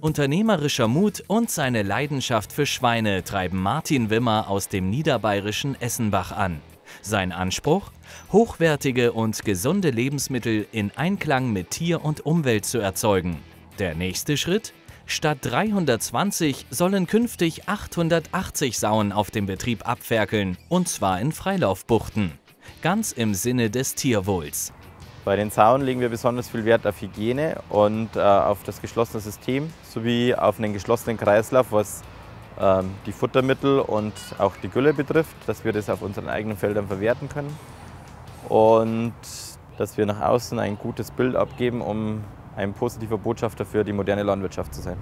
Unternehmerischer Mut und seine Leidenschaft für Schweine treiben Martin Wimmer aus dem niederbayerischen Essenbach an. Sein Anspruch? Hochwertige und gesunde Lebensmittel in Einklang mit Tier und Umwelt zu erzeugen. Der nächste Schritt? Statt 320 sollen künftig 880 Sauen auf dem Betrieb abferkeln, und zwar in Freilaufbuchten. Ganz im Sinne des Tierwohls. Bei den Sauen legen wir besonders viel Wert auf Hygiene und äh, auf das geschlossene System sowie auf einen geschlossenen Kreislauf, was ähm, die Futtermittel und auch die Gülle betrifft, dass wir das auf unseren eigenen Feldern verwerten können und dass wir nach außen ein gutes Bild abgeben, um ein positiver Botschafter für die moderne Landwirtschaft zu sein.